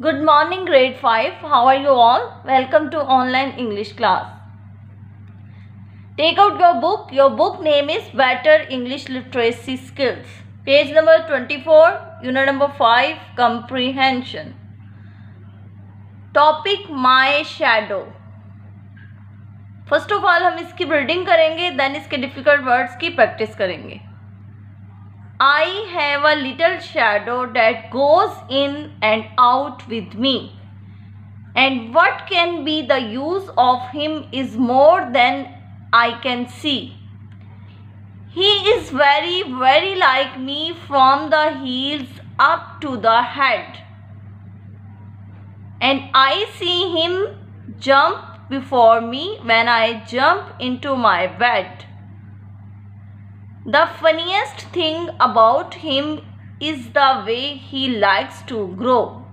Good morning, grade 5. How are you all? Welcome to online English class. Take out your book. Your book name is Better English Literacy Skills. Page number 24, unit number 5, Comprehension. Topic My Shadow. First of all हम इसकी reading करेंगे then इसके difficult words की practice करेंगे I have a little shadow that goes in and out with me. And what can be the use of him is more than I can see. He is very, very like me from the heels up to the head. And I see him jump before me when I jump into my bed. The funniest thing about him is the way he likes to grow.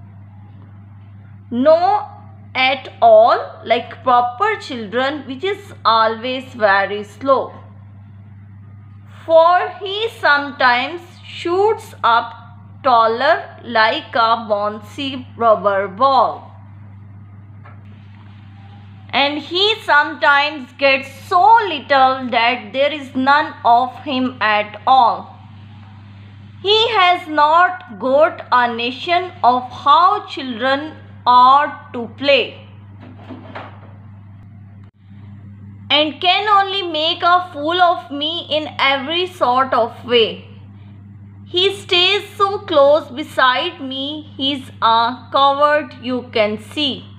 No at all like proper children which is always very slow. For he sometimes shoots up taller like a bouncy rubber ball and he sometimes gets so little that there is none of him at all. He has not got a notion of how children ought to play and can only make a fool of me in every sort of way. He stays so close beside me, he's a coward you can see.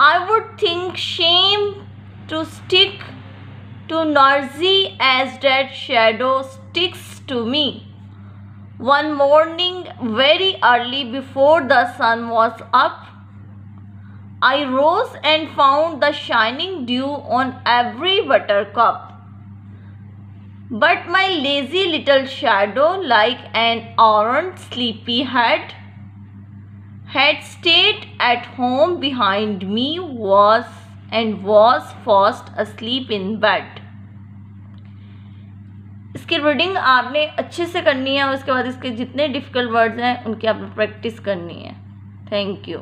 I would think shame to stick to nursie as that shadow sticks to me. One morning, very early before the sun was up, I rose and found the shining dew on every buttercup. But my lazy little shadow, like an orange sleepy head, had stayed at home behind me was, and was fast asleep in bed. इसकी reading आपने अच्छे से करनी है उसके बाद इसके जितने डिफ़िकल्ट वर्ड्स हैं, उनकी आपने प्रैक्टिस करनी है. Thank you